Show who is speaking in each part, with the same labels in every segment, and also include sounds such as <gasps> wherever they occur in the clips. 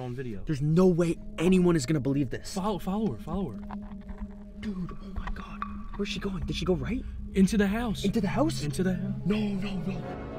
Speaker 1: on video.
Speaker 2: There's no way anyone is gonna believe this.
Speaker 1: Follow, follow her, follow her.
Speaker 2: Dude, oh my god. Where's she going? Did she go right?
Speaker 1: Into the house.
Speaker 2: Into the house?
Speaker 1: Into the house.
Speaker 2: No, no, no.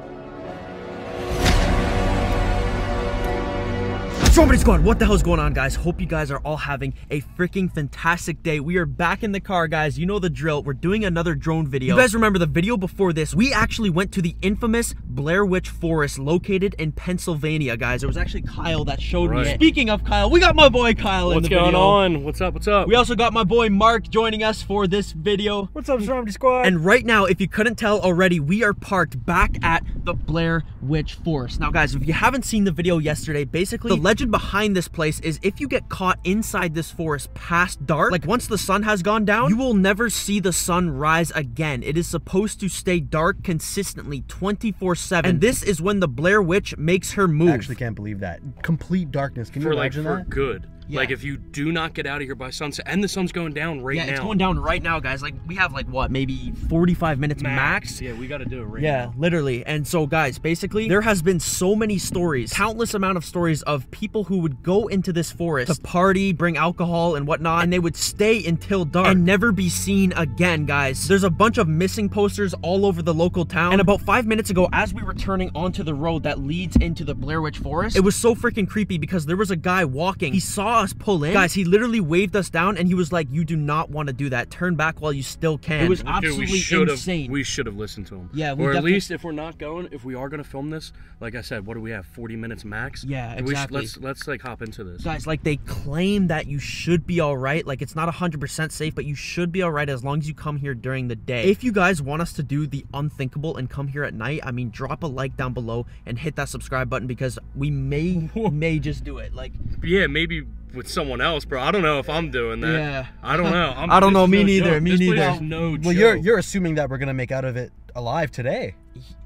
Speaker 2: Stromedy squad, what the hell's going on guys? Hope you guys are all having a freaking fantastic day. We are back in the car guys, you know the drill. We're doing another drone video. You guys remember the video before this, we actually went to the infamous Blair Witch Forest located in Pennsylvania guys. It was actually Kyle that showed me
Speaker 1: Right.
Speaker 2: it. Speaking of Kyle, we got my boy Kyle in the video.
Speaker 1: What's going on? What's up? What's up?
Speaker 2: We also got my boy Mark joining us for this video.
Speaker 3: What's up, Zombie Squad?
Speaker 2: And right now, if you couldn't tell already, we are parked back at the Blair Witch Forest. Now, guys, if you haven't seen the video yesterday, basically, the legend behind this place is if you get caught inside this forest past dark, like once the sun has gone down, you will never see the sun rise again. It is supposed to stay dark consistently 24-7. And this is when the Blair Witch makes her move.
Speaker 3: I actually can't believe that. Complete darkness. Can you
Speaker 1: for like
Speaker 3: imagine
Speaker 1: for
Speaker 3: that?
Speaker 1: good.
Speaker 2: Yeah.
Speaker 1: Like if you do not get out of here by sunset, and the sun's going down right
Speaker 2: yeah,
Speaker 1: now.
Speaker 2: it's going down right now, guys. Like, we have like, what, maybe 45 minutes max?
Speaker 1: Yeah, we got to do it right
Speaker 2: Yeah,
Speaker 1: now.
Speaker 2: literally. And so guys, basically, there has been so many stories, countless amount of stories of people who would go into this forest to party, bring alcohol and whatnot, and they would stay until dark and never be seen again, guys. There's a bunch of missing posters all over the local town. And about five minutes ago, as we were turning onto the road that leads into the Blair Witch Forest, it was so freaking creepy because there was a guy walking. He saw us pull in. Guys, he literally waved us down and he was like, you do not want to do that. Turn back while you still can. It was
Speaker 1: Dude,
Speaker 2: absolutely
Speaker 1: we
Speaker 2: insane.
Speaker 1: we should have listened to him.
Speaker 2: Yeah, we
Speaker 1: or at least if we're not going, if we are going to film this, like I said, what do we have? 40 minutes max.
Speaker 2: Yeah,
Speaker 1: We
Speaker 2: exactly.
Speaker 1: let's let's like hop into this.
Speaker 2: guys like they claim that you should be all right like it's not 100% safe but you should be all right as long as you come here during the day if you guys want us to do the unthinkable and come here at night i mean drop a like down below and hit that subscribe button because we may <laughs> may just do it like
Speaker 1: Yeah, maybe with someone else, bro. I don't know if I'm doing that.
Speaker 2: Yeah.
Speaker 1: I don't know. <laughs> I'm,
Speaker 2: I don't know, me
Speaker 1: no
Speaker 2: neither,
Speaker 1: joke.
Speaker 2: me
Speaker 1: This place
Speaker 2: neither.
Speaker 1: is no
Speaker 3: well,
Speaker 1: joke.
Speaker 3: you're you're assuming that we're gonna make out of it alive today.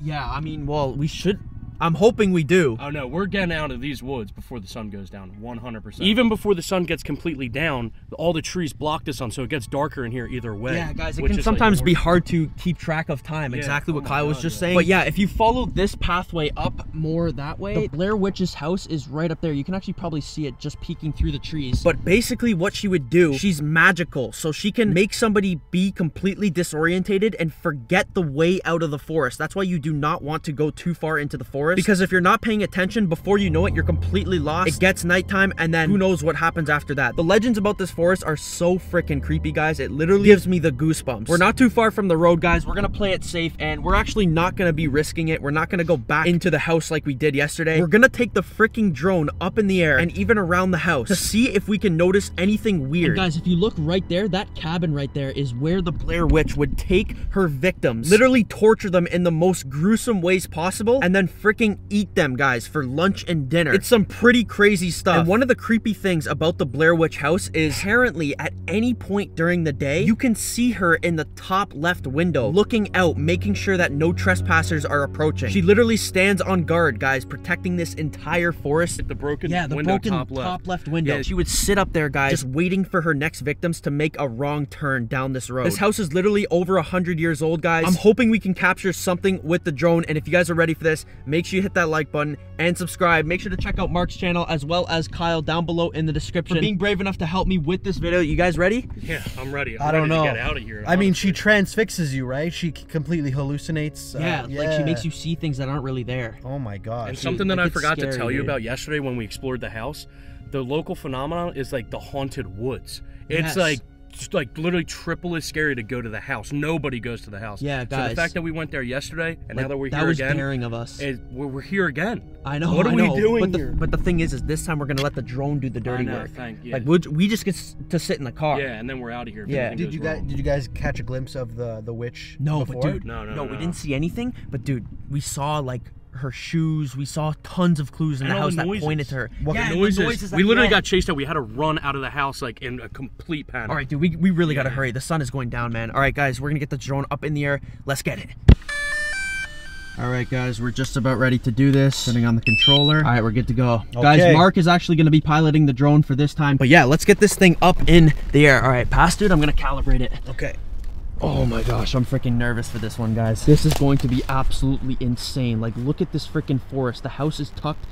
Speaker 2: yeah i mean well we should i'm hoping we do
Speaker 1: Oh no, we're getting out of these woods before the sun goes down, 100%. Even before the sun gets completely down, all the trees block the sun, so it gets darker in here either way.
Speaker 2: Yeah, guys, it can
Speaker 1: is, like,
Speaker 2: sometimes be hard to keep track of time.
Speaker 1: Yeah,
Speaker 2: Exactly what
Speaker 1: oh my
Speaker 2: Kyle was just
Speaker 1: yeah.
Speaker 2: saying. But yeah, if you follow this pathway up more that way, the Blair Witch's house is right up there. You can actually probably see it just peeking through the trees. But basically, what she would do, she's magical, so she can make somebody be completely disorientated and forget the way out of the forest. That's why you do not want to go too far into the forest because if you're not paying attention, before you know it, you're completely lost. It gets nighttime, and then who knows what happens after that. The legends about this forest are so freaking creepy, guys. It literally gives me the goosebumps. We're not too far from the road, guys. We're gonna play it safe, and we're actually not gonna be risking it. We're not gonna go back into the house like we did yesterday. We're gonna take the freaking drone up in the air and even around the house to see if we can notice anything weird. guys, if you look right there, that cabin right there is where the Blair Witch would take her victims, literally torture them in the most gruesome ways possible, and then freaking eat them, guys, for lunch and dinner. It's some pretty crazy stuff. And one of the creepy things about the Blair Witch house is apparently at any point during the day, you can see her in the top left window, looking out, making sure that no trespassers are approaching. She literally stands on guard, guys, protecting this entire forest.
Speaker 1: the broken
Speaker 2: Yeah, the
Speaker 1: window
Speaker 2: broken
Speaker 1: top left.
Speaker 2: window.
Speaker 1: Yeah.
Speaker 2: She would sit up there, guys, just waiting for her next victims to make a wrong turn down this road. This house is literally over a hundred years old, guys. I'm hoping we can capture something with the drone, and if you guys are ready for this, make sure you hit that like button and subscribe. Make sure to check out Mark's channel as well as Kyle down below in the description. For being brave enough to help me with this video, you guys ready?
Speaker 1: Yeah, I'm ready. I'm
Speaker 3: I don't know.
Speaker 1: to get out of here.
Speaker 3: I mean, she
Speaker 1: honestly.
Speaker 3: transfixes you, right? She completely hallucinates. uh,
Speaker 2: yeah, like she makes you see things that aren't really there.
Speaker 3: Oh my gosh.
Speaker 1: And something that I
Speaker 2: it's
Speaker 1: forgot to tell you
Speaker 2: dude.
Speaker 1: about yesterday when we explored the house, the local phenomenon is like the haunted woods. It's
Speaker 2: Yes.
Speaker 1: like just like literally triple as scary to go to the house. Nobody goes to the house.
Speaker 2: Yeah, guys.
Speaker 1: So the fact that we went there yesterday and now that we're
Speaker 2: that
Speaker 1: here
Speaker 2: was
Speaker 1: again,
Speaker 2: daring of us.
Speaker 1: it, we're, we're here again.
Speaker 2: I know.
Speaker 1: What are
Speaker 2: I
Speaker 1: we doing
Speaker 2: but the,
Speaker 1: here?
Speaker 2: But the thing is, is this time we're gonna let the drone do the dirty
Speaker 1: know,
Speaker 2: work.
Speaker 1: thank- yeah.
Speaker 2: Like we we just get to sit in the car.
Speaker 1: Yeah, and then we're out of here. if
Speaker 2: Yeah.
Speaker 3: Did you guys
Speaker 1: wrong.
Speaker 3: did you guys catch a glimpse of the the witch?
Speaker 2: No,
Speaker 3: before?
Speaker 2: but dude,
Speaker 1: No, no, no,
Speaker 2: we didn't see anything. But dude, we saw like her shoes. We saw tons of clues in
Speaker 1: And
Speaker 2: the house
Speaker 1: the
Speaker 2: that pointed to her.
Speaker 3: What
Speaker 2: yeah,
Speaker 1: The noises.
Speaker 2: the noises
Speaker 1: we literally got chased out. We had to run out of the house like in a complete panic.
Speaker 2: All right, dude, we, we really gotta hurry. The sun is going down, man. All right, guys, we're gonna get the drone up in the air. Let's get it. All right, guys, we're just about ready to do this. Turning on the controller. All right, we're good to go. Guys, Mark is actually gonna be piloting the drone for this time. But yeah, let's get this thing up in the air. All right, pass, dude. I'm gonna calibrate it.
Speaker 3: Okay.
Speaker 2: Oh my gosh, I'm freaking nervous for this one, guys. This is going to be absolutely insane. Like, look at this freaking forest. The house is tucked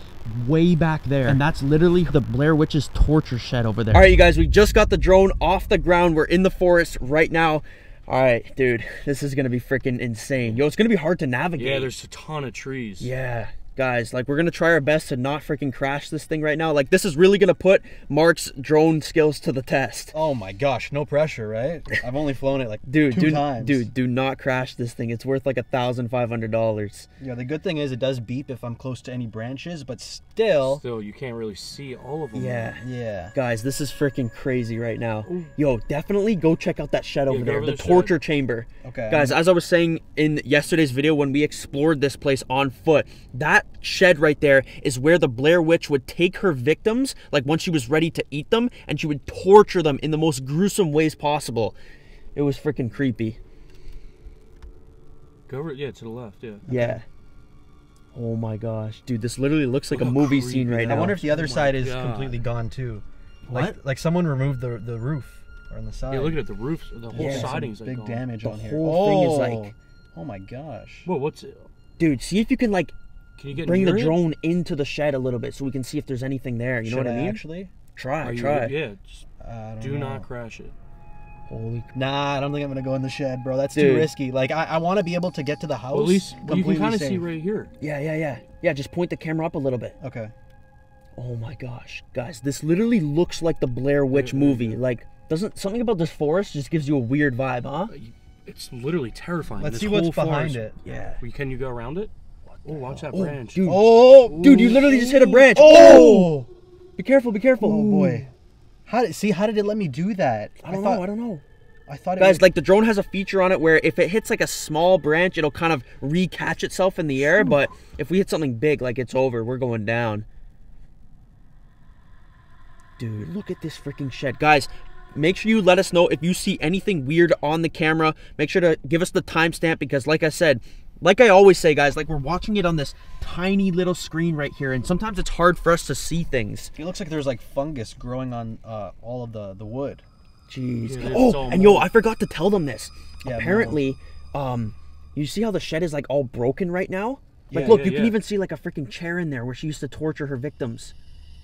Speaker 2: way back there. And that's literally the Blair Witch's torture shed over there. All right, you guys, we just got the drone off the ground. We're in the forest right now. All right, dude, this is gonna be freaking insane. Yo, it's gonna be hard to navigate.
Speaker 1: Yeah, there's a ton of trees.
Speaker 2: Yeah, guys like we're gonna try our best to not freaking crash this thing right now like this is really gonna put mark's drone skills to the test
Speaker 3: Oh my gosh, no pressure, right? <laughs> I've only flown it like
Speaker 2: dude
Speaker 3: two
Speaker 2: do,
Speaker 3: times.
Speaker 2: dude do not crash this thing it's worth like a thousand five hundred dollars
Speaker 3: Yeah, the good thing is it does beep if I'm close to any branches, but still.
Speaker 1: Still, you can't really see all of them.
Speaker 2: yeah
Speaker 3: Yeah.
Speaker 2: guys this is freaking crazy right now yo definitely go check out that shed over there
Speaker 1: over
Speaker 2: the
Speaker 1: the shed.
Speaker 2: torture chamber
Speaker 3: Okay.
Speaker 2: guys as i was saying in yesterday's video when we explored this place on foot that shed right there is where the blair witch would take her victims like once she was ready to eat them and she would torture them in the most gruesome ways possible it was freaking creepy
Speaker 1: Go over, yeah, to the left, yeah.
Speaker 2: yeah oh my gosh dude this literally looks like
Speaker 1: Look
Speaker 2: a movie
Speaker 1: creepy
Speaker 2: scene right
Speaker 1: now.
Speaker 3: I wonder if the
Speaker 1: Oh
Speaker 3: other
Speaker 1: my
Speaker 3: side is
Speaker 1: God.
Speaker 3: completely gone too.
Speaker 2: What?
Speaker 3: Like, like someone removed the the roof or on the side.
Speaker 1: Yeah, look at the roof, the whole
Speaker 2: Yeah,
Speaker 1: siding's like
Speaker 3: big
Speaker 1: gone.
Speaker 3: damage
Speaker 2: The
Speaker 3: on here.
Speaker 2: whole thing is
Speaker 3: Oh.
Speaker 2: like-
Speaker 3: Oh my gosh.
Speaker 1: Whoa, what's it?
Speaker 2: dude see if you can like
Speaker 1: Can you get
Speaker 2: bring the
Speaker 1: it?
Speaker 2: drone into the shed a little bit so we can see if there's anything there you know what i mean
Speaker 3: Actually,
Speaker 2: try
Speaker 1: Are you,
Speaker 2: try
Speaker 1: Yeah, just
Speaker 3: I don't
Speaker 1: do
Speaker 3: know.
Speaker 1: not crash it.
Speaker 2: holy
Speaker 3: Nah, I don't think I'm gonna go in the shed, bro. That's
Speaker 2: Dude.
Speaker 3: too risky. Like, I, I want to be able to get to the house.
Speaker 1: Well, at least well, you can kind of see right here.
Speaker 2: yeah yeah yeah yeah just point the camera up a little bit
Speaker 3: Okay.
Speaker 2: Oh my gosh, guys, this literally looks like the Blair Witch
Speaker 1: Yeah,
Speaker 2: movie.
Speaker 1: yeah.
Speaker 2: Like, doesn't something about this forest just gives you a weird vibe, huh?
Speaker 1: Uh, it's literally terrifying.
Speaker 3: Let's
Speaker 1: this
Speaker 3: see what's
Speaker 1: whole
Speaker 3: behind
Speaker 1: forest.
Speaker 3: it.
Speaker 2: Yeah.
Speaker 1: Can you go around it? Oh, watch that
Speaker 2: Oh,
Speaker 1: branch.
Speaker 2: dude,
Speaker 3: Oh,
Speaker 2: dude, you literally just hit a branch.
Speaker 3: Oh,
Speaker 2: Be careful, be careful.
Speaker 3: oh boy. How did see? How did it let me do that?
Speaker 2: I don't
Speaker 3: thought,
Speaker 2: know, I don't know.
Speaker 3: I thought it
Speaker 2: Guys,
Speaker 3: was,
Speaker 2: like the drone has a feature on it where if it hits like a small branch, it'll kind of recatch itself in the air. But if we hit something big, like it's over, we're going down. Dude, look at this freaking shed. Guys, make sure you let us know if you see anything weird on the camera. Make sure to give us the timestamp because, like I said, like I always say, guys, like we're watching it on this tiny little screen right here, and sometimes it's hard for us to see things.
Speaker 3: it looks like there's like fungus growing on uh, all of the the wood.
Speaker 2: Jeez.
Speaker 1: Yeah,
Speaker 2: oh,
Speaker 1: all
Speaker 2: and yo. I forgot to tell them this.
Speaker 3: Yeah,
Speaker 2: Apparently, um, you see how the shed is like all broken right now? Like,
Speaker 3: Yeah,
Speaker 2: look,
Speaker 1: yeah,
Speaker 2: you can even see like a freaking chair in there where she used to torture her victims.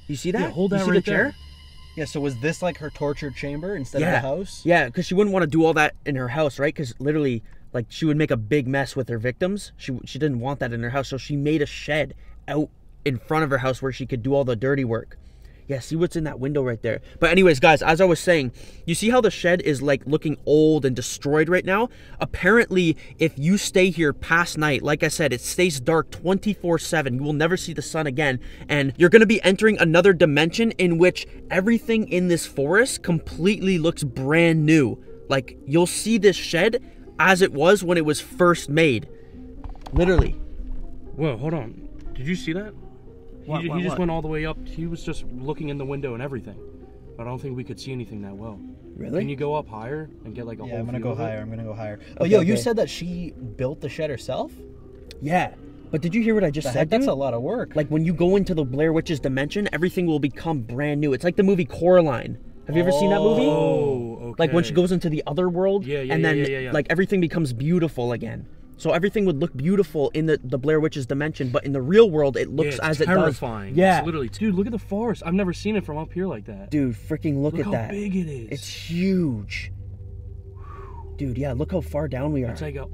Speaker 2: You see that?
Speaker 1: Yeah, hold
Speaker 2: you
Speaker 1: that
Speaker 2: see
Speaker 1: right
Speaker 2: the chair?
Speaker 1: there.
Speaker 3: Yeah. So was this like her torture chamber instead
Speaker 2: Yeah.
Speaker 3: of the house?
Speaker 2: Yeah, because she wouldn't want to do all that in her house, right? Because literally, like, she would make a big mess with her victims. She she didn't want that in her house, so she made a shed out in front of her house where she could do all the dirty work. Yeah, see what's in that window right there. But anyways, guys, as I was saying, you see how the shed is like looking old and destroyed right now? Apparently, if you stay here past night, like I said, it stays dark 24/7. You will never see the sun again, and you're going to be entering another dimension in which everything in this forest completely looks brand new. Like you'll see this shed as it was when it was first made. Literally.
Speaker 1: Whoa, hold on. Did you see that?
Speaker 2: What-
Speaker 1: he
Speaker 2: what-
Speaker 1: he just
Speaker 2: what?
Speaker 1: went all the way up. He was just looking in the window and everything. But I don't think we could see anything that well.
Speaker 2: Really?
Speaker 1: Can you go up higher and get like a
Speaker 3: Yeah,
Speaker 1: whole Yeah,
Speaker 3: I'm gonna
Speaker 1: view
Speaker 3: go higher. I'm gonna go higher. Oh,
Speaker 2: Okay,
Speaker 3: yo, you said that she built the shed herself.
Speaker 2: Yeah. But did you hear what I just
Speaker 3: The
Speaker 2: said?
Speaker 3: heck, that's
Speaker 2: dude?
Speaker 3: a lot of work.
Speaker 2: Like when you go into the Blair Witch's dimension, everything will become brand new. It's like the movie Coraline. Have you ever seen that movie?
Speaker 1: Oh. Okay.
Speaker 2: Like when she goes into the other world,
Speaker 1: Yeah, yeah,
Speaker 2: and
Speaker 1: yeah,
Speaker 2: then
Speaker 1: yeah, yeah, yeah.
Speaker 2: like everything becomes beautiful again. So everything would look beautiful in the, the Blair Witch's dimension, but in the real world, it looks
Speaker 1: it's
Speaker 2: as
Speaker 1: terrifying.
Speaker 2: it does. Yeah,
Speaker 1: It's literally, dude, look at the forest. I've never seen it from up here like that.
Speaker 2: dude, freaking look,
Speaker 1: look
Speaker 2: at
Speaker 1: how
Speaker 2: that.
Speaker 1: big it is.
Speaker 2: It's huge. Dude, yeah, look how far down we are.
Speaker 1: It's like a,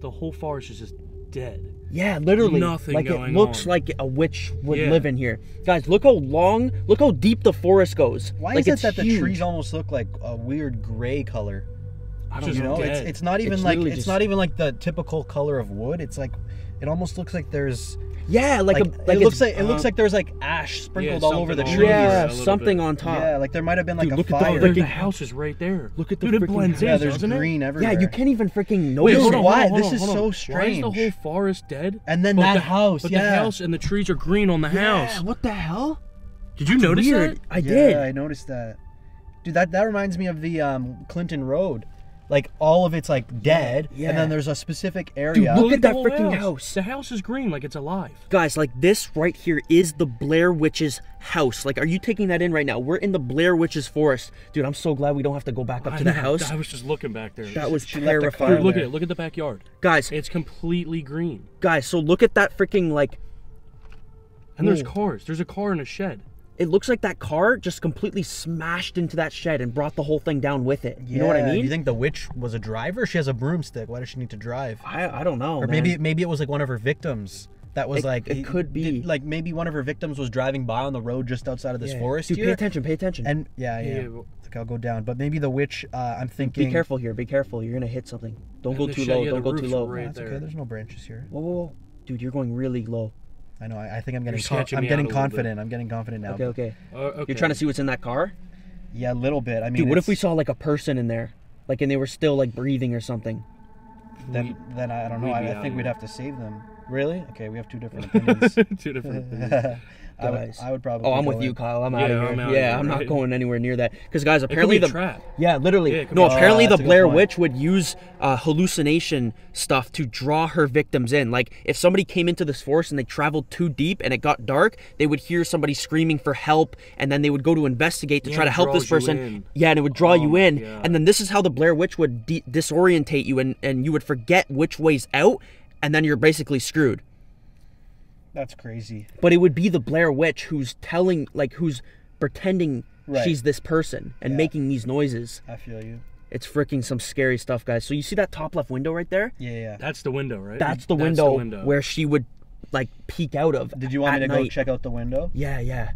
Speaker 1: the whole forest is just dead.
Speaker 2: Yeah, literally.
Speaker 1: Nothing
Speaker 2: like it looks
Speaker 1: on.
Speaker 2: like a witch would
Speaker 1: Yeah.
Speaker 2: live in here. Guys, look how long, look how deep the forest goes.
Speaker 3: Why
Speaker 2: like
Speaker 3: is it
Speaker 2: it's
Speaker 3: that the trees almost look like a weird gray color?
Speaker 1: I
Speaker 2: don't
Speaker 3: You know,
Speaker 1: dead.
Speaker 3: it's it's not even
Speaker 2: It's
Speaker 3: like it's
Speaker 2: just-
Speaker 3: not even like the typical color of wood. It's like it almost looks like there's
Speaker 2: Yeah, like,
Speaker 3: like,
Speaker 2: a like
Speaker 3: it looks like it
Speaker 1: uh,
Speaker 3: looks like there's like ash sprinkled
Speaker 1: yeah,
Speaker 3: all over the trees.
Speaker 1: all over it.
Speaker 2: yeah, something
Speaker 1: bit.
Speaker 2: on top.
Speaker 3: Yeah, like there might have been like
Speaker 2: Dude,
Speaker 3: a
Speaker 2: look at the
Speaker 3: fire.
Speaker 1: The
Speaker 2: freaking-
Speaker 1: house is right there.
Speaker 2: Look at the
Speaker 1: Dude, it
Speaker 2: freaking
Speaker 1: blends in,
Speaker 3: yeah, there's
Speaker 1: doesn't it?
Speaker 3: green everywhere.
Speaker 2: Yeah, you can't even freaking
Speaker 1: Wait,
Speaker 2: notice
Speaker 1: hold
Speaker 2: it.
Speaker 1: on,
Speaker 3: why?
Speaker 1: hold on, hold
Speaker 3: This is so
Speaker 1: on. Why is the whole forest dead?
Speaker 3: And then
Speaker 1: But
Speaker 3: that
Speaker 1: the-
Speaker 3: house,
Speaker 1: but
Speaker 3: yeah.
Speaker 1: the house and the trees are green on the
Speaker 2: Yeah,
Speaker 1: house.
Speaker 2: what the hell?
Speaker 1: Did you notice
Speaker 2: Weird.
Speaker 1: that?
Speaker 2: I did. yeah.
Speaker 3: I noticed that. Dude, that that reminds me of the um, Clinton Road. Like all of it's like dead,
Speaker 2: Yeah.
Speaker 3: and then there's a specific area.
Speaker 2: look at that freaking house.
Speaker 1: The house is green, like it's alive.
Speaker 2: Guys, like this right here is the Blair Witch's house. Like, are you taking that in right now? We're in the Blair Witch's forest. Dude, I'm so glad we don't have to go back up
Speaker 1: I
Speaker 2: to the
Speaker 1: know,
Speaker 2: house.
Speaker 1: I was just looking back there.
Speaker 2: That was
Speaker 3: She left a car
Speaker 2: terrifying.
Speaker 1: Dude, look at it. Look at the backyard.
Speaker 2: Guys,
Speaker 1: It's completely green.
Speaker 2: guys, so look at that freaking like
Speaker 1: And there's
Speaker 2: Whoa.
Speaker 1: cars. There's a car in a shed.
Speaker 2: It looks like that car just completely smashed into that shed and brought the whole thing down with it. You know what I
Speaker 3: Yeah,
Speaker 2: mean?
Speaker 3: You think the witch was a driver? She has a broomstick. Why does she need to drive?
Speaker 2: I, I don't know.
Speaker 3: Or
Speaker 2: man.
Speaker 3: maybe maybe it was like one of her victims. That was
Speaker 2: It-
Speaker 3: like
Speaker 2: it could be.
Speaker 3: did- like maybe one of her victims was driving by on the road just outside of this
Speaker 2: Yeah.
Speaker 3: forest
Speaker 2: Dude,
Speaker 3: here.
Speaker 2: pay attention, pay attention.
Speaker 3: And yeah, yeah.
Speaker 1: Yeah, yeah,
Speaker 3: Like I'll go down, but maybe the witch. Uh, I'm thinking.
Speaker 2: be careful here, be careful. You're gonna hit something. Don't
Speaker 1: And
Speaker 2: go too
Speaker 1: shed-
Speaker 2: low,
Speaker 1: yeah,
Speaker 2: don't go too low.
Speaker 1: right-
Speaker 3: That's okay. There's no branches here.
Speaker 2: Whoa, whoa, whoa. Dude, you're going really low.
Speaker 3: I know. I, I think I'm getting. Con- I'm getting
Speaker 1: out a little bit.
Speaker 3: confident. I'm getting confident now.
Speaker 2: Okay, okay.
Speaker 1: Uh, okay.
Speaker 2: You're trying to see what's in that car?
Speaker 3: Yeah, a little bit. I mean,
Speaker 2: Dude, what if we saw like a person in there? Like and they were still like breathing or something.
Speaker 3: Then, then I, I don't know. I, I think we'd have to save them. Really? Okay, we have two different <laughs> opinions.
Speaker 1: Two different <laughs> opinions.
Speaker 3: I, would,
Speaker 2: Guys.
Speaker 3: I would probably.
Speaker 2: Oh, I'm
Speaker 3: go
Speaker 2: with you. Kyle. I'm
Speaker 1: Yeah,
Speaker 2: out of here.
Speaker 1: I'm out
Speaker 2: yeah,
Speaker 1: here,
Speaker 2: I'm not
Speaker 1: right?
Speaker 2: going anywhere near that. Because guys,
Speaker 1: It could
Speaker 2: apparently
Speaker 1: be a
Speaker 2: the
Speaker 1: trap.
Speaker 2: yeah, literally.
Speaker 1: Yeah, it could
Speaker 2: no,
Speaker 1: be
Speaker 2: apparently
Speaker 3: trap.
Speaker 2: the
Speaker 3: That's a good
Speaker 2: Blair. Witch would use uh, hallucination stuff to draw her victims in. Like if somebody came into this forest and they traveled too deep and it got dark, they would hear somebody screaming for help, and then they would go to investigate to
Speaker 1: Yeah,
Speaker 2: try to help this person. Yeah, and it would draw
Speaker 1: Oh
Speaker 2: you in,
Speaker 1: God.
Speaker 2: and then this is how the Blair Witch would de- disorientate you, and and you would forget which way's out, and then you're basically screwed.
Speaker 3: That's crazy.
Speaker 2: but it would be the Blair Witch who's telling, like, who's pretending
Speaker 3: Right.
Speaker 2: she's this person and
Speaker 3: Yeah.
Speaker 2: making these noises.
Speaker 3: I feel you.
Speaker 2: It's freaking some scary stuff, guys. So you see that top left window right there?
Speaker 3: Yeah, yeah.
Speaker 1: That's the window, right?
Speaker 2: That's the,
Speaker 1: That's
Speaker 2: window,
Speaker 1: the window.
Speaker 2: where she would like peek out of.
Speaker 3: Did you want
Speaker 2: at
Speaker 3: me to go check out the window?
Speaker 2: Yeah, yeah.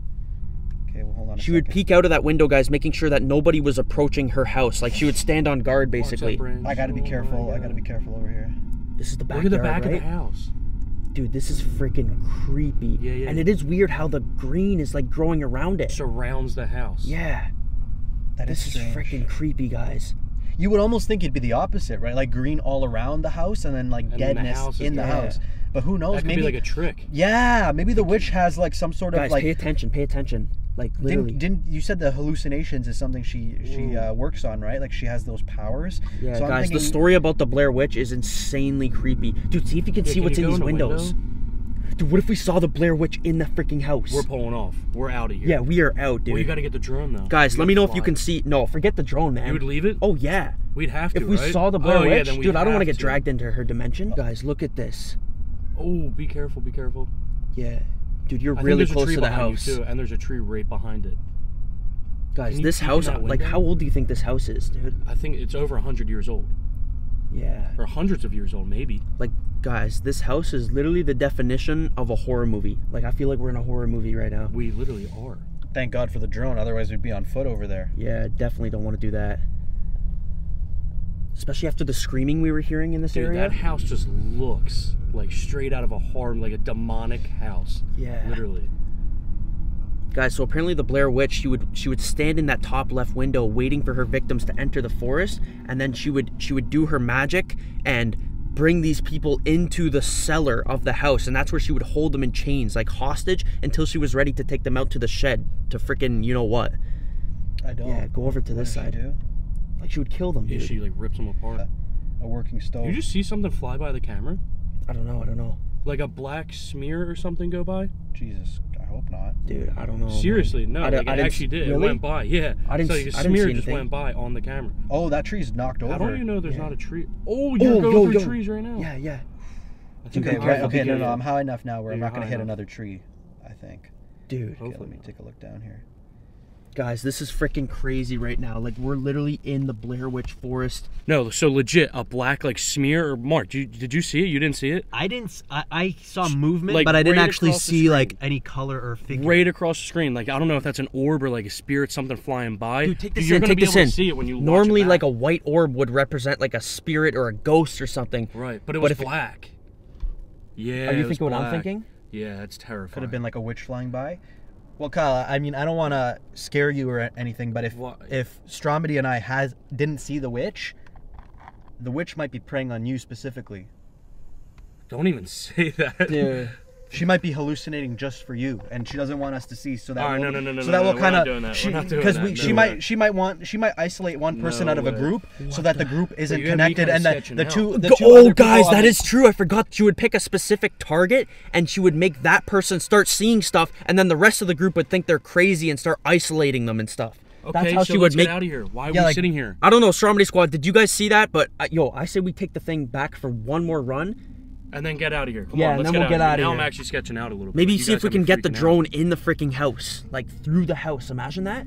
Speaker 3: Okay, well, hold on. A
Speaker 2: She would peek out of that window, guys, making sure that nobody was approaching her house. Like she would stand on guard, basically.
Speaker 3: I gotta be
Speaker 1: Oh
Speaker 3: careful. I gotta be careful over here.
Speaker 2: This is the
Speaker 1: Look
Speaker 2: backyard,
Speaker 1: at the back
Speaker 2: right?
Speaker 1: of the house.
Speaker 2: Dude, this is freaking creepy.
Speaker 1: Yeah, yeah.
Speaker 2: And it is weird how the green is like growing around it.
Speaker 1: Surrounds the house.
Speaker 2: Yeah,
Speaker 3: That is
Speaker 2: this is
Speaker 3: strange.
Speaker 2: freaking creepy, guys.
Speaker 3: You would almost think it'd be the opposite, right? Like green all around the house, and then like
Speaker 1: And then the
Speaker 3: deadness in the
Speaker 1: gone.
Speaker 3: house. But who knows?
Speaker 1: That could
Speaker 3: maybe
Speaker 1: be like a trick.
Speaker 3: yeah, maybe the witch has like some sort of
Speaker 2: Guys,
Speaker 3: like.
Speaker 2: pay attention, pay attention. Like literally.
Speaker 3: Didn't, didn't you said the hallucinations is something she she uh, works on, right? Like she has those powers.
Speaker 2: Yeah,
Speaker 3: So I'm
Speaker 2: guys, the
Speaker 3: thinking-
Speaker 2: story about the Blair Witch is insanely creepy. Dude, see if you can
Speaker 1: Yeah,
Speaker 2: see
Speaker 1: can
Speaker 2: what's
Speaker 1: you
Speaker 2: in
Speaker 1: go
Speaker 2: these
Speaker 1: the
Speaker 2: windows.
Speaker 1: window?
Speaker 2: Dude, what if we saw the Blair Witch in the freaking house?
Speaker 1: We're pulling off. We're out of here.
Speaker 2: yeah, we are out, dude.
Speaker 1: Well, you got to get the drone though.
Speaker 2: Guys,
Speaker 1: You
Speaker 2: let me
Speaker 1: gotta
Speaker 2: know if you
Speaker 1: fly.
Speaker 2: can see. No, forget the drone, man.
Speaker 1: You would leave it?
Speaker 2: Oh yeah.
Speaker 1: We'd have to.
Speaker 2: If we
Speaker 1: right?
Speaker 2: saw the Blair
Speaker 1: oh, yeah,
Speaker 2: Witch,
Speaker 1: then we'd
Speaker 2: dude, I don't want to get dragged into her dimension. Guys, look at this.
Speaker 1: Oh, be careful, be careful.
Speaker 2: Yeah, dude, you're
Speaker 1: I
Speaker 2: really
Speaker 1: think there's
Speaker 2: close
Speaker 1: a tree
Speaker 2: to the
Speaker 1: behind
Speaker 2: house.
Speaker 1: You too, and there's a tree right behind it.
Speaker 2: Guys,
Speaker 1: Can you
Speaker 2: this
Speaker 1: peek in
Speaker 2: house,
Speaker 1: that
Speaker 2: like,
Speaker 1: window?
Speaker 2: how old do you think this house is, dude?
Speaker 1: I think it's over 100 years old,
Speaker 2: Yeah.
Speaker 1: or hundreds of years old, maybe.
Speaker 2: Like, guys, this house is literally the definition of a horror movie. Like, I feel like we're in a horror movie right now.
Speaker 1: We literally are.
Speaker 3: Thank God for the drone, otherwise we'd be on foot over there.
Speaker 2: Yeah, definitely don't want to do that. Especially after the screaming we were hearing in this
Speaker 1: Dude,
Speaker 2: area.
Speaker 1: that house just looks like straight out of a horror, like a demonic house.
Speaker 2: Yeah.
Speaker 1: Literally.
Speaker 2: Guys, so apparently the Blair Witch, she would she would stand in that top left window waiting for her victims to enter the forest, and then she would she would do her magic and bring these people into the cellar of the house, and that's where she would hold them in chains, like hostage, until she was ready to take them out to the shed to freaking you know what.
Speaker 3: I don't.
Speaker 2: Yeah, go over to this
Speaker 3: does she
Speaker 2: side.
Speaker 3: do?
Speaker 2: Like she would kill them,
Speaker 1: Yeah,
Speaker 2: dude.
Speaker 1: she like rips them apart.
Speaker 3: A working stove.
Speaker 1: You just see something fly by the camera?
Speaker 2: I don't know, I don't know.
Speaker 1: Like a black smear or something go by?
Speaker 3: Jesus, I hope not.
Speaker 2: Dude, I don't know. man.
Speaker 1: Seriously, no,
Speaker 2: I
Speaker 1: like
Speaker 2: di-
Speaker 1: it
Speaker 2: I didn't
Speaker 1: actually
Speaker 2: s-
Speaker 1: did. It went by, yeah.
Speaker 2: I didn't
Speaker 1: so
Speaker 2: s-
Speaker 1: like a
Speaker 2: I didn't
Speaker 1: smear
Speaker 2: see
Speaker 1: just
Speaker 2: anything.
Speaker 1: went by on the camera.
Speaker 3: Oh, that tree's knocked over.
Speaker 1: How don't you know there's
Speaker 2: Yeah.
Speaker 1: not a tree? Oh, you're
Speaker 2: Oh,
Speaker 1: going
Speaker 2: yo,
Speaker 1: through
Speaker 2: yo.
Speaker 1: trees right now.
Speaker 2: Yeah, yeah.
Speaker 1: I
Speaker 3: Okay,
Speaker 1: I'm
Speaker 3: right, okay, no, no, I'm high enough now where I'm not gonna hit
Speaker 1: enough.
Speaker 3: another tree. I think.
Speaker 2: Dude.
Speaker 3: Okay, let me take a look down here.
Speaker 2: Guys, this is freaking crazy right now. Like we're literally in the Blair Witch forest.
Speaker 1: No, so legit, a black like smear or mark. Did you, did you see it? You didn't see it?
Speaker 4: I didn't. I saw movement,
Speaker 1: Like,
Speaker 4: but I didn't
Speaker 1: right
Speaker 4: actually see like any color or figure.
Speaker 1: Right across the screen. Like I don't know if that's an orb or like a spirit, something flying by.
Speaker 2: Dude, take this
Speaker 1: You're
Speaker 2: in.
Speaker 1: gonna
Speaker 2: Take
Speaker 1: be
Speaker 2: this
Speaker 1: able
Speaker 2: in.
Speaker 1: to see it when you
Speaker 2: Normally, like a white orb would represent like a spirit or a ghost or something.
Speaker 1: right, but it
Speaker 2: but
Speaker 1: was
Speaker 2: if it-
Speaker 1: black. Yeah.
Speaker 2: Are you
Speaker 1: it was
Speaker 2: thinking what I'm thinking?
Speaker 1: Yeah, it's terrifying.
Speaker 3: Could have been like a witch flying by. Well, Kyle, I mean, I don't want to scare you or anything, but if
Speaker 1: Why?
Speaker 3: if Stromedy and I has didn't see the witch, the witch might be preying on you specifically.
Speaker 1: Don't even <laughs> say that.
Speaker 2: Dude.
Speaker 3: She might be hallucinating just for you, and she doesn't want us to see. So that
Speaker 1: All right,
Speaker 3: will,
Speaker 1: no, no, no, no,
Speaker 3: so that will kind of
Speaker 1: doing that. We're
Speaker 3: because we she might she might want she might isolate one person out of a group so that the group isn't
Speaker 1: you're gonna be
Speaker 3: connected, and
Speaker 1: that
Speaker 3: the two the two
Speaker 2: oh, guys, that is true. I forgot she would pick a specific target and she would make that person start seeing stuff, and then the rest of the group would think they're crazy and start isolating them and stuff.
Speaker 1: Okay,
Speaker 2: That's how
Speaker 1: so
Speaker 2: she would make.
Speaker 1: get out of here. Why are
Speaker 3: Yeah,
Speaker 1: we
Speaker 3: like-
Speaker 1: sitting here?
Speaker 2: I don't know, Stromedy Squad. Did you guys see that? But uh, yo, I say we take the thing back for one more run,
Speaker 1: and then get out of here. Come
Speaker 2: Yeah,
Speaker 1: on,
Speaker 2: and
Speaker 1: let's
Speaker 2: then
Speaker 1: get
Speaker 2: we'll
Speaker 1: out
Speaker 2: get
Speaker 1: of here. Now. I'm actually sketching out a little bit.
Speaker 2: Maybe
Speaker 1: You
Speaker 2: see if we can get the
Speaker 1: freaking out.
Speaker 2: drone in the freaking house, like through the house. Imagine that.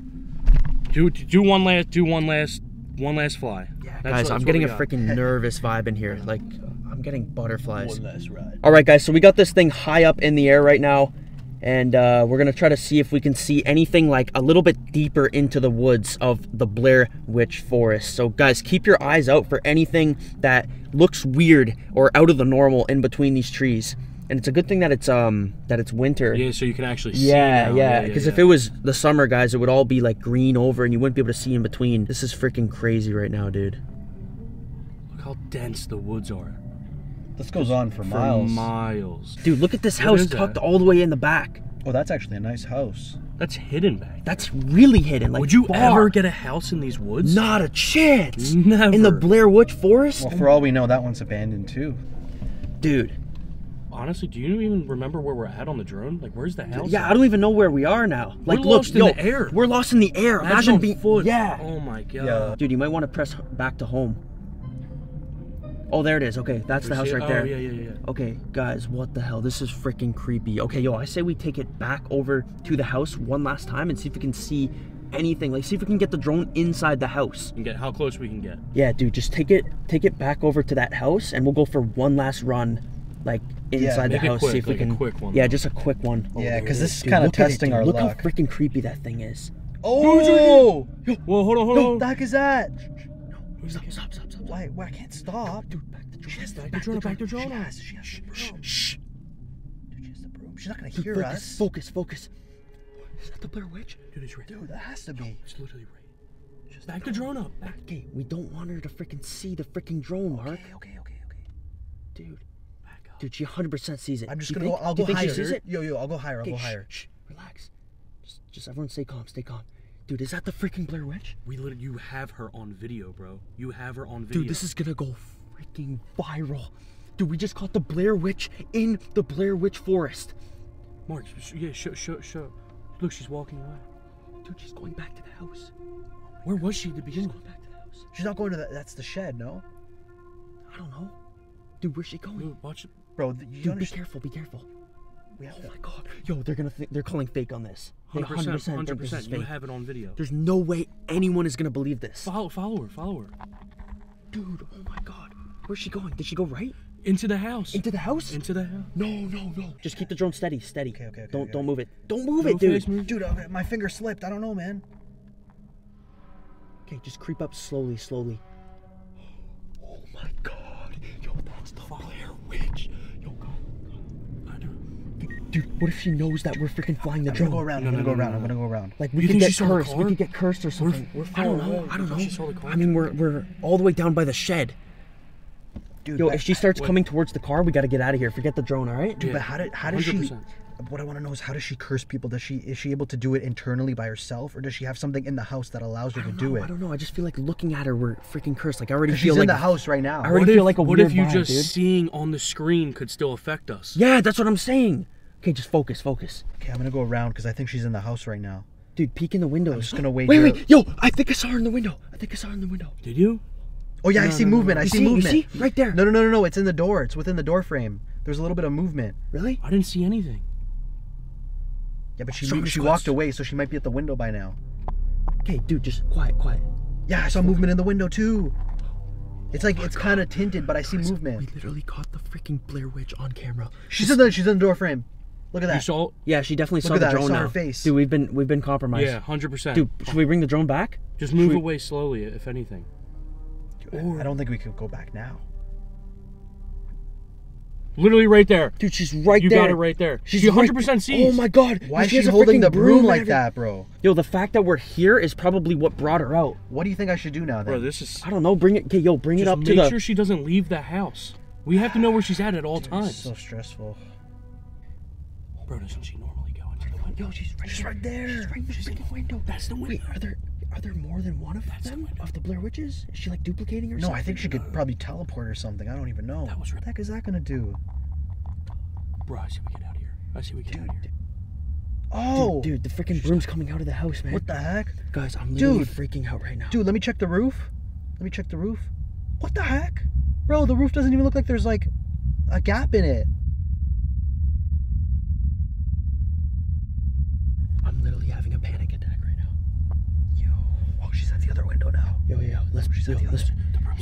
Speaker 1: Do do one last do one last one last fly.
Speaker 2: Yeah,
Speaker 1: That's-
Speaker 2: guys,
Speaker 1: that's
Speaker 2: I'm getting a freaking nervous vibe in here. Like, I'm getting butterflies.
Speaker 3: One last ride.
Speaker 2: All right, guys, so we got this thing high up in the air right now, and uh, we're gonna try to see if we can see anything like a little bit deeper into the woods of the Blair Witch Forest. So, guys, keep your eyes out for anything that looks weird or out of the normal in between these trees. And it's a good thing that it's um that it's winter.
Speaker 1: Yeah, so you can actually see.
Speaker 2: Yeah,
Speaker 1: now.
Speaker 2: yeah. Because if
Speaker 1: yeah.
Speaker 2: it was the summer, guys, it would all be like green over, and you wouldn't be able to see in between. This is freaking crazy right now, dude.
Speaker 1: look how dense the woods are.
Speaker 3: This goes on for
Speaker 1: For
Speaker 3: miles.
Speaker 1: miles.
Speaker 2: Dude, look at this
Speaker 1: What
Speaker 2: house tucked
Speaker 1: that?
Speaker 2: all the way in the back.
Speaker 3: oh, that's actually a nice house.
Speaker 1: That's hidden back.
Speaker 2: That's really hidden. Like,
Speaker 1: Would you
Speaker 2: far.
Speaker 1: ever get a house in these woods?
Speaker 2: Not a chance.
Speaker 1: Never.
Speaker 2: In the Blair Witch Forest,
Speaker 3: Well, for all we know, that one's abandoned too.
Speaker 2: dude.
Speaker 1: Honestly, do you even remember where we're at on the drone? Like, where's the house?
Speaker 2: Yeah,
Speaker 1: at?
Speaker 2: I don't even know where we are now. Like,
Speaker 1: We're
Speaker 2: look,
Speaker 1: lost in
Speaker 2: yo,
Speaker 1: the air.
Speaker 2: We're lost in the air.
Speaker 1: Imagine
Speaker 2: Imagine being
Speaker 1: foot.
Speaker 2: Yeah.
Speaker 1: Oh my god.
Speaker 3: Yeah.
Speaker 2: Dude, you might want to press back to home. Oh, there it is. Okay, that's the house
Speaker 1: see it?
Speaker 2: right there.
Speaker 1: Oh yeah, yeah, yeah.
Speaker 2: Okay, guys, what the hell? This is freaking creepy. Okay, yo, I say we take it back over to the house one last time and see if we can see anything. Like, see if we can get the drone inside the house.
Speaker 1: And get how close we can get.
Speaker 2: Yeah, dude, just take it, take it back over to that house, and we'll go for one last run, like inside the house.
Speaker 1: quick,
Speaker 2: see if
Speaker 1: like
Speaker 2: we
Speaker 1: a
Speaker 2: can.
Speaker 1: quick one.
Speaker 2: Yeah, just a quick one.
Speaker 3: Yeah, because this
Speaker 1: is.
Speaker 3: is kind of
Speaker 2: look at it,
Speaker 3: testing
Speaker 2: dude.
Speaker 3: our
Speaker 2: Look
Speaker 3: luck.
Speaker 2: how freaking creepy that thing is.
Speaker 3: oh!
Speaker 1: Well, hold on, hold
Speaker 3: No,
Speaker 1: on.
Speaker 3: the heck is that?
Speaker 2: Stop, stop, stop, stop.
Speaker 3: Why? Why I can't stop?
Speaker 2: Dude, back the drone.
Speaker 3: She has the,
Speaker 1: Back the drone, back the
Speaker 3: She has, she has the broom.
Speaker 2: Shh.
Speaker 3: Dude, she has the broom. She's not gonna
Speaker 2: Dude,
Speaker 3: hear
Speaker 2: focus,
Speaker 3: us.
Speaker 2: focus, focus. Is that the Blair Witch?
Speaker 1: Dude, it's right.
Speaker 3: Dude, that has to be.
Speaker 1: It's literally right. Just back the drone up. Back.
Speaker 2: Okay, we don't want her to freaking see the freaking drone, Mark.
Speaker 3: Okay, okay, okay, okay.
Speaker 2: Dude,
Speaker 1: Back up.
Speaker 2: dude, she 100% sees it.
Speaker 3: I'm just gonna go. I'll
Speaker 2: do you
Speaker 3: go
Speaker 2: think she
Speaker 3: higher.
Speaker 2: sees it?
Speaker 3: Yo, yo, I'll go higher. I'll
Speaker 2: Okay,
Speaker 3: go
Speaker 2: shh,
Speaker 3: higher.
Speaker 2: Shh, relax. Just, just everyone stay calm, stay calm. Dude, is that the freaking Blair Witch?
Speaker 1: We literally, you have her on video, bro. You have her on video.
Speaker 2: Dude, this is gonna go freaking viral. Dude, we just caught the Blair Witch in the Blair Witch Forest.
Speaker 1: Mark. sh- Yeah, show, show, show. Look, she's walking away.
Speaker 2: Dude, she's going back to the house.
Speaker 1: Where was she to
Speaker 2: She's
Speaker 1: begin
Speaker 2: going back to the house.
Speaker 3: She's not going to that. That's the shed, no?
Speaker 2: I don't know. Dude, where's she going?
Speaker 1: Dude, watch it.
Speaker 3: Bro, th- you
Speaker 2: Dude, be careful, be careful.
Speaker 3: We have
Speaker 2: Oh
Speaker 3: to.
Speaker 2: my god. Yo, they're gonna think they're calling fake on this. They
Speaker 1: 100%,
Speaker 2: 100% think this
Speaker 1: 100%. You have it on video.
Speaker 2: There's no way anyone is gonna believe this.
Speaker 1: Follow, follow her, follow her.
Speaker 2: Dude, oh my god. Where's she going? Did she go right?
Speaker 1: Into the house.
Speaker 2: Into the house?
Speaker 1: Into the house.
Speaker 2: No, no, no. Just keep the drone steady, steady.
Speaker 3: Okay, okay, okay,
Speaker 2: Don't
Speaker 3: okay.
Speaker 2: don't move it. Don't move
Speaker 1: No
Speaker 2: it, dude.
Speaker 1: move.
Speaker 3: Dude, okay, my finger slipped. I don't know, man.
Speaker 2: Okay, just creep up slowly, slowly. Dude, what if she knows that we're freaking flying the
Speaker 3: I'm gonna
Speaker 2: drone?
Speaker 3: go around.
Speaker 1: No,
Speaker 3: I'm gonna go
Speaker 1: no,
Speaker 3: around.
Speaker 1: no,
Speaker 3: I'm gonna go around.
Speaker 2: Like we
Speaker 1: You
Speaker 2: could
Speaker 1: think
Speaker 2: get
Speaker 1: she saw the
Speaker 2: cursed. We
Speaker 1: car?
Speaker 2: could get cursed or something.
Speaker 1: we're
Speaker 2: I don't know.
Speaker 1: away.
Speaker 2: I don't know.
Speaker 1: think she saw the car?
Speaker 2: I mean, we're we're all the way down by the shed.
Speaker 3: Dude,
Speaker 2: Yo,
Speaker 3: but,
Speaker 2: if she starts
Speaker 1: Wait.
Speaker 2: coming towards the car, we gotta get out of here. Forget the drone, all right?
Speaker 3: dude, but how did how does she?
Speaker 1: 100%.
Speaker 3: What I want to know is how does she curse people? Does she is she able to do it internally by herself, or does she have something in the house that allows her to
Speaker 2: don't
Speaker 3: do it?
Speaker 2: I don't know. I just feel like looking at her, we're freaking cursed. Like I already feel
Speaker 3: she's
Speaker 2: like
Speaker 3: in the house right now.
Speaker 2: I already
Speaker 1: What
Speaker 2: feel
Speaker 1: if,
Speaker 2: like a
Speaker 1: what
Speaker 2: weird
Speaker 1: if you
Speaker 2: vibe,
Speaker 1: just
Speaker 2: dude.
Speaker 1: seeing on the screen could still affect us?
Speaker 2: Yeah, that's what I'm saying. Okay, just focus, focus.
Speaker 3: Okay, I'm gonna go around because I think she's in the house right now.
Speaker 2: Dude, peek in the window.
Speaker 3: I'm just gonna
Speaker 2: Wait,
Speaker 3: wager-
Speaker 2: wait, yo, I think I saw her in the window. I think I saw her in the window.
Speaker 1: Did you?
Speaker 3: Oh yeah, I see movement. I
Speaker 2: You
Speaker 3: see,
Speaker 2: see, you
Speaker 3: movement.
Speaker 2: see? Right there.
Speaker 3: No, no, no, no, no. It's in the door. It's within the door frame. There's a little bit of movement.
Speaker 2: Really?
Speaker 1: I didn't see anything.
Speaker 3: Yeah, but she
Speaker 1: Sorry,
Speaker 3: she walked away, so she might be at the window by now.
Speaker 2: Okay, dude, just quiet, quiet.
Speaker 3: Yeah, I saw movement in the window too. It's oh like it's kind of tinted, but I see
Speaker 2: Guys,
Speaker 3: movement.
Speaker 2: We literally caught the freaking Blair Witch on camera.
Speaker 3: She's in the she's in the door frame. Look at
Speaker 1: You
Speaker 3: that.
Speaker 1: saw?
Speaker 2: Yeah, she definitely saw
Speaker 3: at
Speaker 2: the
Speaker 3: that, I
Speaker 2: drone
Speaker 3: saw
Speaker 2: now.
Speaker 3: her face.
Speaker 2: Dude, we've been we've been compromised.
Speaker 1: Yeah, hundred percent.
Speaker 2: Dude, should we bring the drone back?
Speaker 1: just move
Speaker 2: we-
Speaker 1: away slowly, if anything.
Speaker 3: I don't think we could go back now.
Speaker 1: Literally right there.
Speaker 2: Dude, she's right there.
Speaker 1: You
Speaker 2: there.
Speaker 1: got it right there.
Speaker 2: She's
Speaker 1: she hundred percent sees.
Speaker 2: Oh my god.
Speaker 3: Why
Speaker 2: and
Speaker 3: is she
Speaker 2: has a
Speaker 3: holding
Speaker 2: freaking
Speaker 3: the broom
Speaker 2: and
Speaker 3: like
Speaker 2: everything.
Speaker 3: that, bro?
Speaker 2: Yo, the fact that we're here is probably what brought her out.
Speaker 3: What do you think I should do now then?
Speaker 1: Bro, this is.
Speaker 2: I don't know. Bring it. Okay, yo, bring it
Speaker 1: Just
Speaker 2: up
Speaker 1: make
Speaker 2: to the.
Speaker 1: sure she doesn't leave the house. We have to know where she's at at all
Speaker 3: It's
Speaker 1: times.
Speaker 3: so stressful.
Speaker 1: Bro, doesn't she normally go into the window?
Speaker 2: Yo, she's right.
Speaker 3: She's
Speaker 2: there.
Speaker 3: right there.
Speaker 2: She's right in the window.
Speaker 1: That's the window.
Speaker 2: Wait, are there are there more than one of
Speaker 1: That's
Speaker 2: them
Speaker 1: window.
Speaker 2: of the Blair Witches? Is she like duplicating herself?
Speaker 3: No, I think she could probably teleport or something. I don't even know.
Speaker 1: That was right.
Speaker 3: what the heck is that gonna do?
Speaker 1: Bro, I see we get out of here. I see we get out of here.
Speaker 3: Oh,
Speaker 2: Dude, dude, the freaking broom's coming out of the house, man.
Speaker 3: what the heck?
Speaker 2: Guys, I'm literally
Speaker 3: Dude.
Speaker 2: freaking out right now.
Speaker 3: Dude, let me check the roof. Let me check the roof. What the heck? Bro, the roof doesn't even look like there's like a gap in it.
Speaker 2: I'm literally having a panic attack right now.
Speaker 3: Yo, oh, she's at the other window now.
Speaker 2: Yo, yo, yo, let's,
Speaker 3: She's
Speaker 2: yo,
Speaker 3: the
Speaker 2: let's,
Speaker 3: other.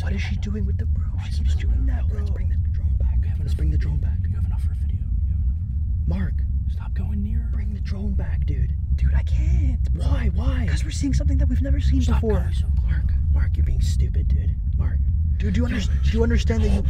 Speaker 3: What is she doing with the broom? She keeps doing that, bro.
Speaker 2: let's bring the drone back. Let's bring the drone back.
Speaker 1: You have enough for a video. You have enough.
Speaker 2: Mark,
Speaker 1: Stop going near.
Speaker 2: bring the drone back, dude.
Speaker 3: Dude, I can't.
Speaker 2: Why? Why?
Speaker 3: Because we're seeing something that we've never seen
Speaker 1: Stop
Speaker 3: before.
Speaker 1: going so
Speaker 2: Mark, Mark, you're being stupid, dude. Mark.
Speaker 3: Dude, do you, under- do you understand that you.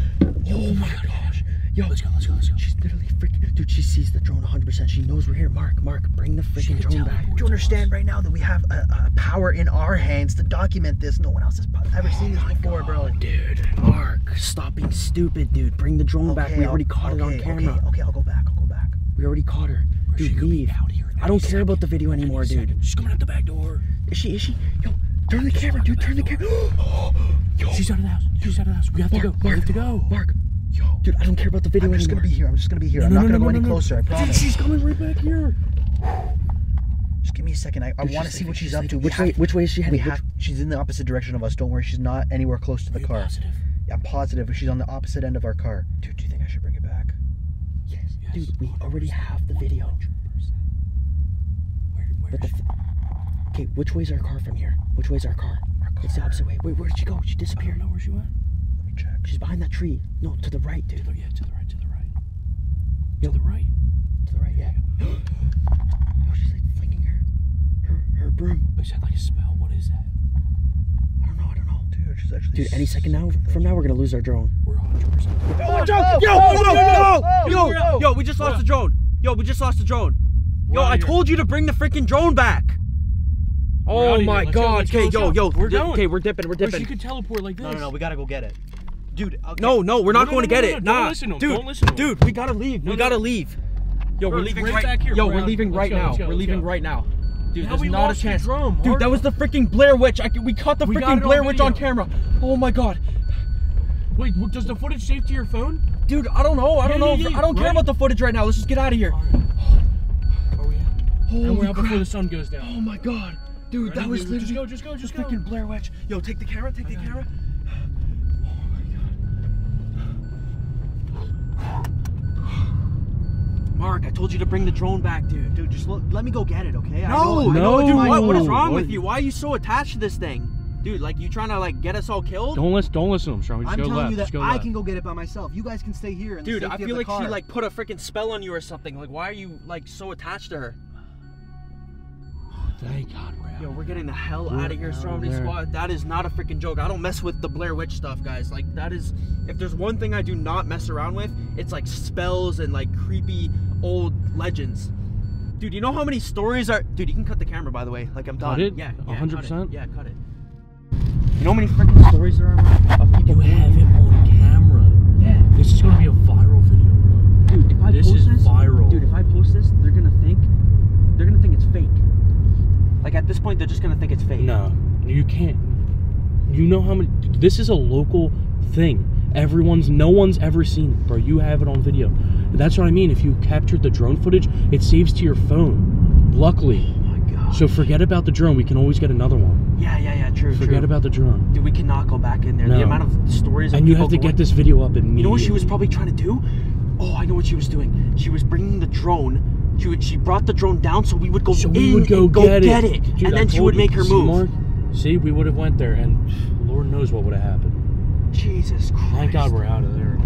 Speaker 2: Oh my gosh. Yo,
Speaker 1: Let's go. Let's go. Let's go.
Speaker 2: she's literally freaking. Dude, she sees the drone 100%. She knows we're here. Mark, Mark, bring the freaking drone back.
Speaker 3: Do you understand right now that we have a, a power in our hands to document this? No one else has po- ever seen this oh before, bro.
Speaker 2: Dude, Mark, stop being stupid, dude. Bring the drone back. We
Speaker 3: I'll-
Speaker 2: already caught it on camera.
Speaker 3: Okay, okay, I'll go back. I'll go back.
Speaker 2: We already caught her.
Speaker 1: She
Speaker 2: Dude,
Speaker 1: could be
Speaker 2: leave.
Speaker 1: out here
Speaker 2: I don't
Speaker 1: any
Speaker 2: care about the video anymore, dude.
Speaker 1: second. She's coming out the back door.
Speaker 2: Is she? Is she? Yo, turn the camera, dude. Turn the camera. <gasps> Yo,
Speaker 1: She's out of the house. She's out of the house. We have to
Speaker 2: Mark,
Speaker 1: go. We have to go.
Speaker 2: Mark.
Speaker 3: Yo,
Speaker 2: Dude, I don't care about the video
Speaker 3: I'm just
Speaker 2: anymore.
Speaker 3: gonna be here. I'm just gonna be here. I'm
Speaker 1: No,
Speaker 3: not
Speaker 1: no,
Speaker 3: gonna go any closer. I
Speaker 1: Dude, she's coming right back here. <sighs>
Speaker 3: Just give me a second. I, I want to see what she's
Speaker 2: she's
Speaker 3: up to.
Speaker 2: Which way? Which way is she
Speaker 3: We
Speaker 2: heading?
Speaker 3: have, she's in the opposite direction of us. Don't worry. She's not anywhere close to the car.
Speaker 1: positive?
Speaker 3: I'm positive she's on the opposite end of our car. Dude, do you think I should bring it back?
Speaker 2: Yes,
Speaker 1: Yes.
Speaker 2: dude. We already have the video.
Speaker 1: 100%. Where, where
Speaker 2: the
Speaker 1: is
Speaker 2: okay, which way's our car from here? Which way is our car? It's the opposite way. Wait, where'd she go? She
Speaker 1: I don't know where she went.
Speaker 3: Let me check.
Speaker 2: She's behind that tree. No, to the right,
Speaker 1: To
Speaker 2: dude.
Speaker 1: the, yeah, to the right, to the right.
Speaker 2: Yo.
Speaker 1: To the right.
Speaker 2: To the right, yeah. <gasps> Yo, she's like flinging her, her, her broom.
Speaker 1: Is that like a spell? What is that?
Speaker 2: I don't know. I don't know.
Speaker 3: Dude, she's actually.
Speaker 2: Dude, any second now, from now, we're gonna lose our drone.
Speaker 1: We're 100%.
Speaker 3: Oh,
Speaker 2: Yo,
Speaker 3: oh,
Speaker 2: yo,
Speaker 3: oh,
Speaker 2: yo,
Speaker 3: oh,
Speaker 2: yo,
Speaker 3: oh,
Speaker 2: yo,
Speaker 3: oh.
Speaker 2: yo, we just lost the drone. Yo, we just lost the drone. Yo, I told you to bring the freaking drone back. Oh my god.
Speaker 1: let's go,
Speaker 2: Okay, yo, yo,
Speaker 1: We're
Speaker 2: di-
Speaker 1: going.
Speaker 2: Okay, we're dipping, we're
Speaker 1: Or she could teleport like this.
Speaker 3: No, no, no. We gotta go get it. Dude, okay.
Speaker 2: No, no, we're not
Speaker 1: No,
Speaker 2: going
Speaker 1: no,
Speaker 2: to get it. Nah,
Speaker 1: listen to him,
Speaker 2: dude,
Speaker 1: don't listen to him.
Speaker 2: dude, we gotta leave. We gotta leave. Yo,
Speaker 1: Bro,
Speaker 2: we're leaving
Speaker 1: right back here,
Speaker 2: Yo, we're leaving right
Speaker 1: go,
Speaker 2: now.
Speaker 1: let's go,
Speaker 2: we're leaving
Speaker 1: go.
Speaker 2: right now. Dude,
Speaker 1: How
Speaker 2: there's not a chance.
Speaker 1: drone,
Speaker 2: Dude, that was the freaking Blair Witch. I, we caught the
Speaker 1: We
Speaker 2: freaking
Speaker 1: on
Speaker 2: Blair Witch on camera. Oh my god.
Speaker 1: Wait, does the footage save to your phone?
Speaker 2: Dude, I don't know. I don't
Speaker 1: Yeah,
Speaker 2: know.
Speaker 1: yeah, yeah,
Speaker 2: I don't care about the footage right now. Let's just get out of here.
Speaker 1: Alright. Are we out?
Speaker 2: Holy
Speaker 1: and we're out before the sun goes down.
Speaker 2: Oh my god. Dude,
Speaker 1: Ready?
Speaker 2: that was
Speaker 1: Just
Speaker 2: literally
Speaker 1: go, just go, just
Speaker 2: the freaking Blair Witch. Yo, take the camera, take the camera. Mark, I told you to bring the drone back, dude.
Speaker 3: Dude, just look, let me go get it, okay? I
Speaker 2: No,
Speaker 3: know, I know
Speaker 1: no.
Speaker 3: it's
Speaker 2: dude, what, what is wrong
Speaker 1: What-
Speaker 2: with you? Why are you so attached to this thing? Dude, like you trying to like get us all killed?
Speaker 1: Don't listen. Don't listen to him, Strong. Just
Speaker 3: I'm
Speaker 1: go
Speaker 3: telling
Speaker 1: left.
Speaker 3: you that I
Speaker 1: left.
Speaker 3: can go get it by myself. You guys can stay here. In the
Speaker 2: Dude, I feel
Speaker 3: the
Speaker 2: like she like put a freaking spell on you or something. Like, why are you like so attached to her?
Speaker 1: Thank God we're out.
Speaker 2: Yo, we're getting the hell
Speaker 1: We're
Speaker 2: out of here,
Speaker 1: Stromedy.
Speaker 2: Squad. That is not a freaking joke. I don't mess with the Blair Witch stuff, guys. Like, that is. If there's one thing I do not mess around with, it's like spells and like creepy old legends. Dude, you know how many stories are. Dude, you can cut the camera, by the way. Like, I'm
Speaker 1: Cut
Speaker 2: done.
Speaker 1: it?
Speaker 2: Yeah, yeah.
Speaker 1: 100%?
Speaker 2: cut it. Yeah, cut it. You know how many freaking stories there are of people.
Speaker 1: You have it on camera.
Speaker 2: Yeah.
Speaker 1: This is gonna be a viral video, bro.
Speaker 2: Dude, if I
Speaker 1: This
Speaker 2: post
Speaker 1: is
Speaker 2: this,
Speaker 1: viral.
Speaker 2: Dude, if I post this, they're gonna think, they're gonna think it's fake. Like at this point, they're just gonna think it's fake.
Speaker 1: No, you can't. You know how many? This is a local thing. Everyone's, no one's ever seen it, bro. You have it on video. That's what I mean. If you captured the drone footage, it saves to your phone. Luckily.
Speaker 2: Oh my god.
Speaker 1: So forget about the drone. We can always get another one.
Speaker 2: Yeah, yeah, yeah. True.
Speaker 1: Forget
Speaker 2: true.
Speaker 1: about the drone.
Speaker 2: Dude, we cannot go back in there.
Speaker 1: No.
Speaker 2: The amount of stories. of
Speaker 1: And you have to
Speaker 2: going-
Speaker 1: get this video up immediately.
Speaker 2: You know what she was probably trying to do? Oh, I know what she was doing. She was bringing the drone. She would, she brought the drone down so we would go
Speaker 1: So
Speaker 2: in
Speaker 1: we would go,
Speaker 2: and go
Speaker 1: get,
Speaker 2: get,
Speaker 1: it,
Speaker 2: it,
Speaker 1: Dude,
Speaker 2: and then she would make her
Speaker 1: See,
Speaker 2: move.
Speaker 1: Mark? See, we would have went there, and Lord knows what would have happened.
Speaker 2: Jesus Christ.
Speaker 1: Thank God we're out of there.